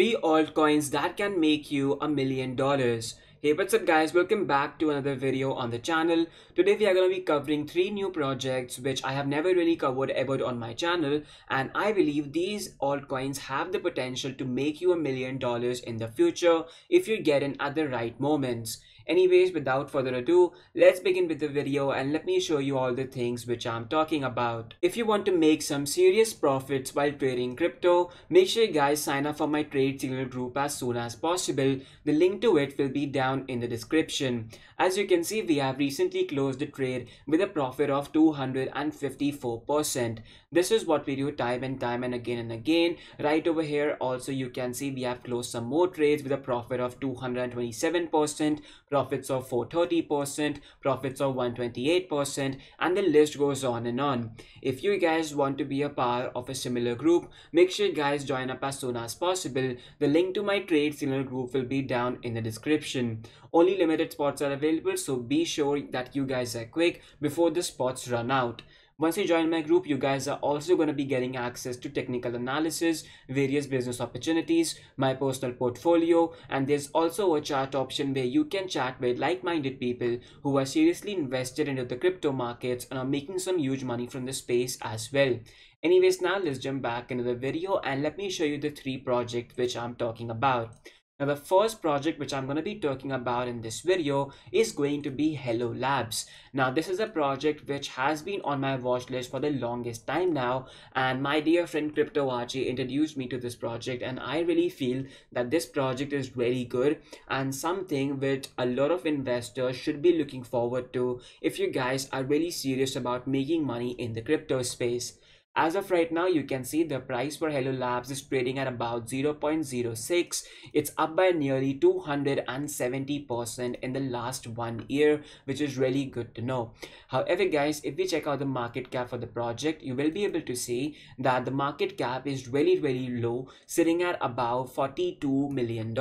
Three altcoins that can make you a million dollars. Hey what's up guys welcome back to another video on the channel. Today we are going to be covering three new projects which I have never really covered ever on my channel and I believe these altcoins have the potential to make you a million dollars in the future if you get in at the right moments. Anyways, without further ado, let's begin with the video and let me show you all the things which I'm talking about. If you want to make some serious profits while trading crypto, make sure you guys sign up for my trade signal group as soon as possible. The link to it will be down in the description. As you can see, we have recently closed the trade with a profit of 254%. This is what we do time and time and again and again. Right over here, also you can see we have closed some more trades with a profit of 227%, profits of 430%, profits of 128%, and the list goes on and on. If you guys want to be a part of a similar group, make sure you guys join up as soon as possible. The link to my trade signal group will be down in the description. Only limited spots are available, so be sure that you guys are quick before the spots run out. Once you join my group, you guys are also going to be getting access to technical analysis, various business opportunities, my personal portfolio, and there's also a chat option where you can chat with like-minded people who are seriously invested into the crypto markets and are making some huge money from the space as well. Anyways, now let's jump back into the video and let me show you the three projects which I'm talking about. Now the first project which I'm going to be talking about in this video is going to be Hello Labs. Now this is a project which has been on my watch list for the longest time now and my dear friend Crypto Archie introduced me to this project and I really feel that this project is very good and something which a lot of investors should be looking forward to if you guys are really serious about making money in the crypto space. As of right now, you can see the price for Hello Labs is trading at about 0.06. It's up by nearly 270% in the last one year, which is really good to know. However, guys, if we check out the market cap for the project, you will be able to see that the market cap is really, really low, sitting at about $42 million.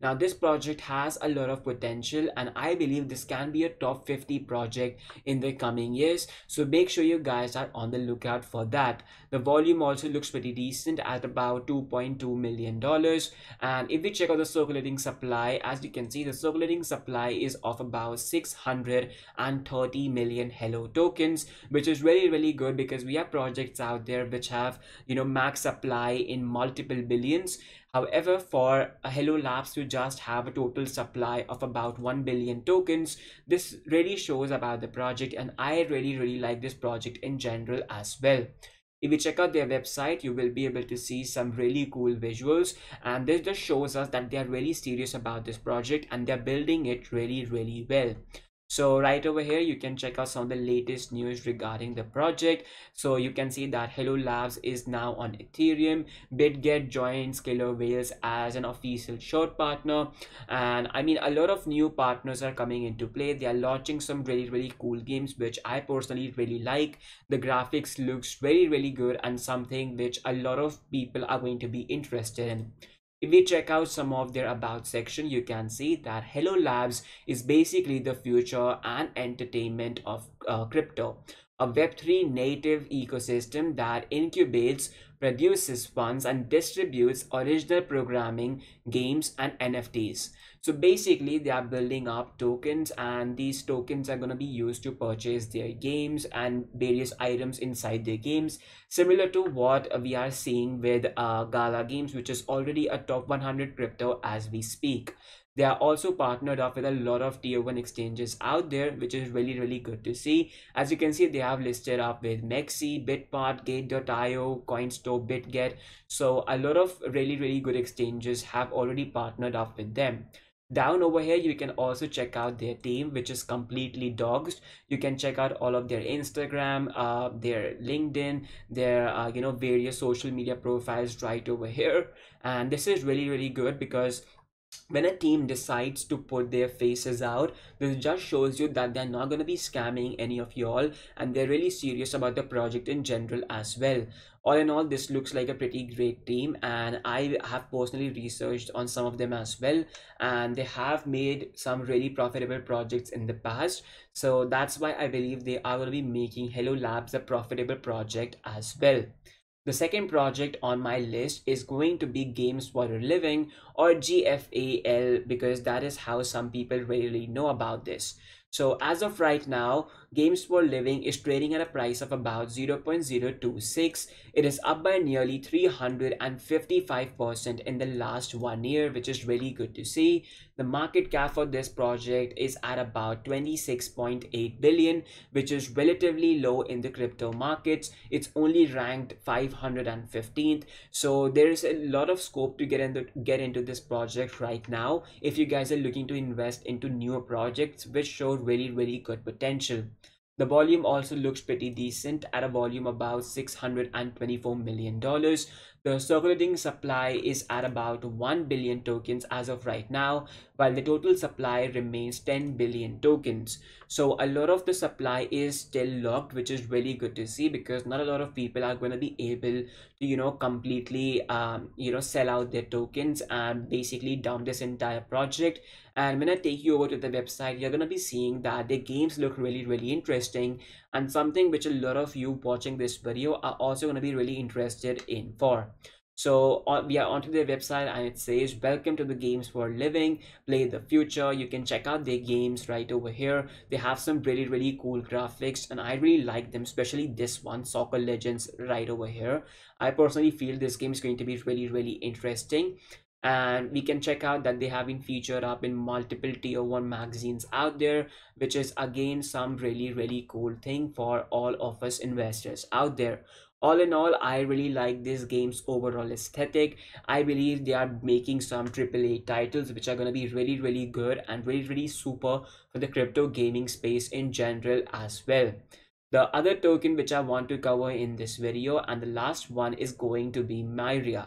Now this project has a lot of potential and I believe this can be a top 50 project in the coming years. So make sure you guys are on the lookout for that. The volume also looks pretty decent at about 2.2 million dollars. And if we check out the circulating supply, as you can see, the circulating supply is of about 630 million hello tokens, which is really, really good because we have projects out there which have, you know, max supply in multiple billions However, for Hello Labs to just have a total supply of about 1 billion tokens, this really shows about the project and I really, really like this project in general as well. If you check out their website, you will be able to see some really cool visuals and this just shows us that they are really serious about this project and they're building it really, really well so right over here you can check out some of the latest news regarding the project. So you can see that hello labs is now on ethereum. Bitget joins killer whales as an official short partner. And i mean a lot of new partners are coming into play. They are launching some really really cool games which i personally really like. The graphics looks very really good and something which a lot of people are going to be interested in if we check out some of their about section, you can see that Hello Labs is basically the future and entertainment of uh, crypto. A Web3 native ecosystem that incubates, produces funds, and distributes original programming, games, and NFTs. So basically, they are building up tokens, and these tokens are going to be used to purchase their games and various items inside their games, similar to what we are seeing with uh, Gala Games, which is already a top 100 crypto as we speak. They are also partnered up with a lot of tier 1 exchanges out there, which is really, really good to see. As you can see, they have listed up with Mexi, BitMart, Gate.io, Coinstore, BitGet. So a lot of really, really good exchanges have already partnered up with them down over here you can also check out their team which is completely doxed you can check out all of their instagram uh their linkedin their uh, you know various social media profiles right over here and this is really really good because when a team decides to put their faces out this just shows you that they're not going to be scamming any of y'all and they're really serious about the project in general as well. All in all this looks like a pretty great team and i have personally researched on some of them as well and they have made some really profitable projects in the past. So that's why i believe they are going to be making hello labs a profitable project as well The second project on my list is going to be Games for a Living or GFAL because that is how some people really know about this. So as of right now, Games for Living is trading at a price of about 0.026. It is up by nearly 355% in the last one year, which is really good to see. The market cap for this project is at about 26.8 billion, which is relatively low in the crypto markets. It's only ranked 515th. So there is a lot of scope to get into get into this project right now if you guys are looking to invest into newer projects which show really, really good potential. The volume also looks pretty decent at a volume about $624 million. The circulating supply is at about 1 billion tokens as of right now, while the total supply remains 10 billion tokens. So a lot of the supply is still locked, which is really good to see because not a lot of people are going to be able to, you know, completely, um, you know, sell out their tokens and basically dump this entire project. And when I take you over to the website, you're going to be seeing that the games look really, really interesting. And something which a lot of you watching this video are also going to be really interested in for. So on, we are onto their website and it says welcome to the games for living. Play the future. You can check out their games right over here. They have some really really cool graphics and I really like them especially this one soccer legends right over here. I personally feel this game is going to be really really interesting and we can check out that they have been featured up in multiple tier 1 magazines out there which is again some really really cool thing for all of us investors out there. All in all i really like this game's overall aesthetic. I believe they are making some aaa titles which are going to be really really good and really really super for the crypto gaming space in general as well. The other token which i want to cover in this video and the last one is going to be myria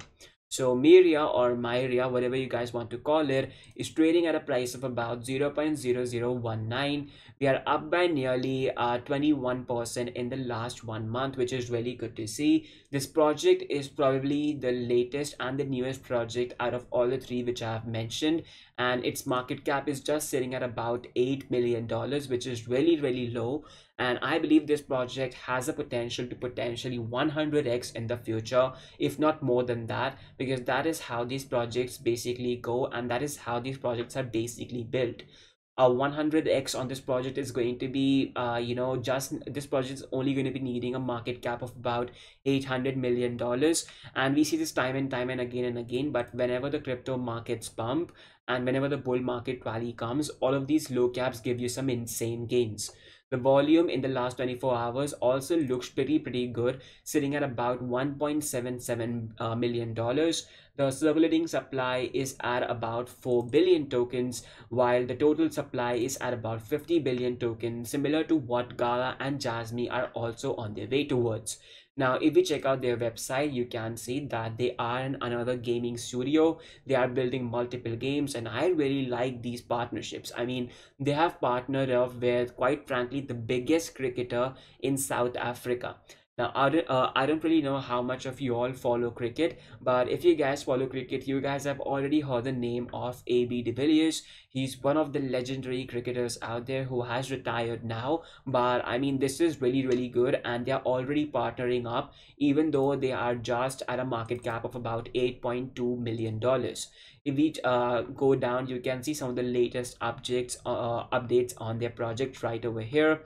so Myria or Myria, whatever you guys want to call it, is trading at a price of about 0.0019. We are up by nearly 21% uh, in the last one month, which is really good to see. This project is probably the latest and the newest project out of all the three which I have mentioned. And its market cap is just sitting at about $8 million, which is really, really low. And i believe this project has a potential to potentially 100x in the future if not more than that because that is how these projects basically go and that is how these projects are basically built. A 100x on this project is going to be uh, you know just this project is only going to be needing a market cap of about 800 million dollars. And we see this time and time and again and again but whenever the crypto markets pump and whenever the bull market rally comes all of these low caps give you some insane gains the volume in the last 24 hours also looks pretty, pretty good, sitting at about $1.77 uh, million dollars. The circulating supply is at about 4 billion tokens, while the total supply is at about 50 billion tokens, similar to what Gala and Jasmy are also on their way towards. Now, if we check out their website, you can see that they are in another gaming studio. They are building multiple games, and I really like these partnerships. I mean, they have partnered up with, quite frankly, the biggest cricketer in South Africa. Now, I don't, uh, I don't really know how much of you all follow cricket, but if you guys follow cricket, you guys have already heard the name of AB de Villiers. He's one of the legendary cricketers out there who has retired now, but I mean, this is really, really good, and they're already partnering up, even though they are just at a market cap of about $8.2 million. If we uh, go down, you can see some of the latest updates, uh, updates on their project right over here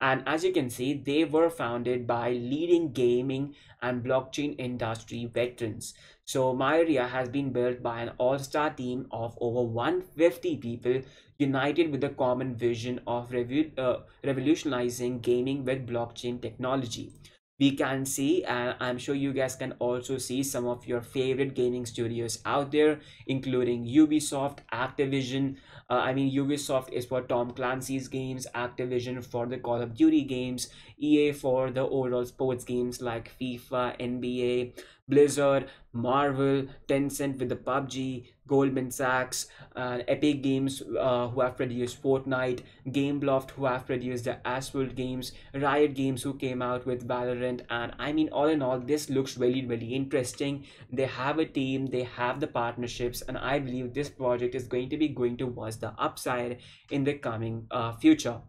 and as you can see they were founded by leading gaming and blockchain industry veterans. So myria has been built by an all-star team of over 150 people united with the common vision of uh, revolutionizing gaming with blockchain technology we can see and i'm sure you guys can also see some of your favorite gaming studios out there including ubisoft activision. Uh, I mean, Ubisoft is for Tom Clancy's games, Activision for the Call of Duty games, EA for the overall sports games like FIFA, NBA, Blizzard, Marvel, Tencent with the PUBG, Goldman Sachs, uh, Epic Games uh, who have produced Fortnite, Gameloft who have produced the Asphalt games, Riot Games who came out with Valorant, and I mean all in all this looks really really interesting. They have a team, they have the partnerships, and I believe this project is going to be going towards the upside in the coming uh, future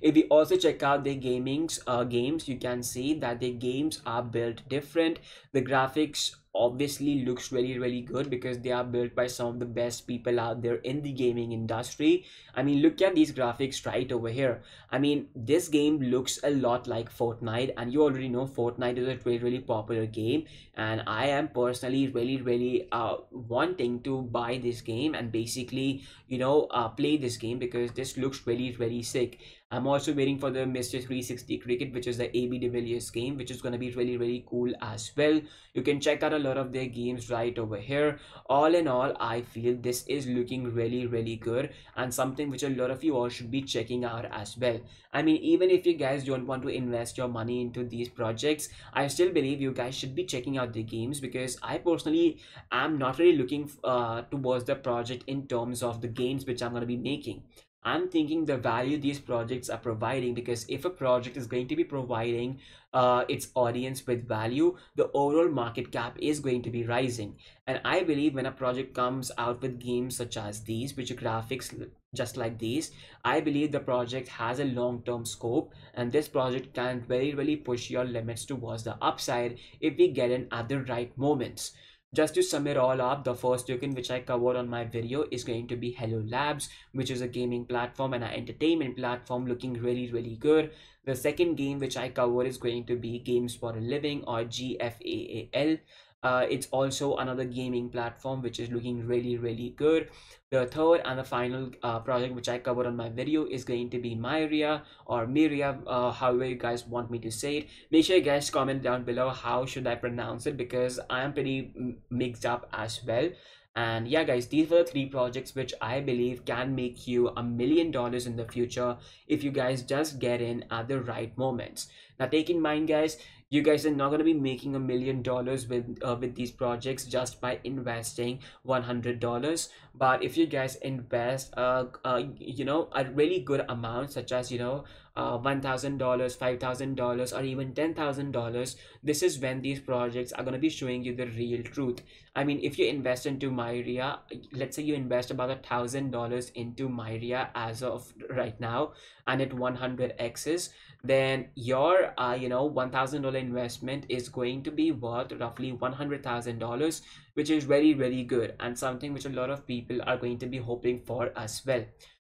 if we also check out their gamings uh, games you can see that their games are built different. The graphics obviously looks really really good because they are built by some of the best people out there in the gaming industry i mean look at these graphics right over here i mean this game looks a lot like fortnite and you already know fortnite is a really really popular game and i am personally really really uh wanting to buy this game and basically you know uh play this game because this looks really really sick I'm also waiting for the Mr. 360 Cricket, which is the AB de Villiers game, which is going to be really, really cool as well. You can check out a lot of their games right over here. All in all, I feel this is looking really, really good and something which a lot of you all should be checking out as well. I mean, even if you guys don't want to invest your money into these projects, I still believe you guys should be checking out the games because I personally am not really looking uh, towards the project in terms of the gains which I'm going to be making. I'm thinking the value these projects are providing because if a project is going to be providing uh, its audience with value, the overall market cap is going to be rising. And I believe when a project comes out with games such as these, which are graphics just like these, I believe the project has a long-term scope and this project can very, really push your limits towards the upside if we get in at the right moments. Just to sum it all up, the first token which I covered on my video is going to be Hello Labs, which is a gaming platform and an entertainment platform looking really, really good. The second game which I covered is going to be Games for a Living or GFAL uh, it's also another gaming platform which is looking really really good. The third and the final uh, project which i covered on my video is going to be myria or miria uh, however you guys want me to say it. Make sure you guys comment down below how should i pronounce it because i am pretty mixed up as well. And yeah guys these were the three projects which i believe can make you a million dollars in the future if you guys just get in at the right moments. Now take in mind guys you guys are not going to be making a million dollars with uh, with these projects just by investing $100 but if you guys invest uh, uh you know a really good amount such as you know uh, $1,000, $5,000 or even $10,000, this is when these projects are going to be showing you the real truth. I mean, if you invest into Myria, let's say you invest about a thousand dollars into Myria as of right now, and it 100x's, then your uh, you know $1,000 investment is going to be worth roughly $100,000, which is very, really good and something which a lot of people are going to be hoping for as well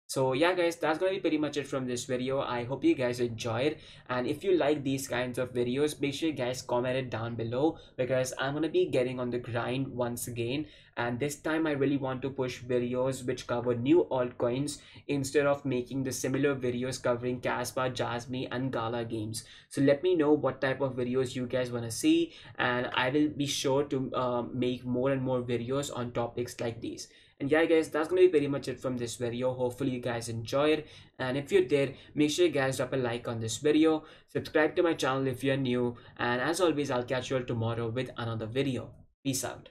so yeah guys that's gonna be pretty much it from this video. I hope you guys enjoyed. And if you like these kinds of videos make sure you guys comment it down below because i'm gonna be getting on the grind once again. And this time i really want to push videos which cover new altcoins instead of making the similar videos covering Kaspa jasmy and gala games. So let me know what type of videos you guys want to see. And i will be sure to uh, make more and more videos on topics like these and yeah guys that's gonna be pretty much it from this video. Hopefully you guys enjoyed. And if you did make sure you guys drop a like on this video. Subscribe to my channel if you're new. And as always i'll catch you all tomorrow with another video. Peace out